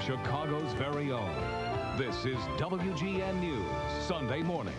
Chicago's very own. This is WGN News, Sunday morning.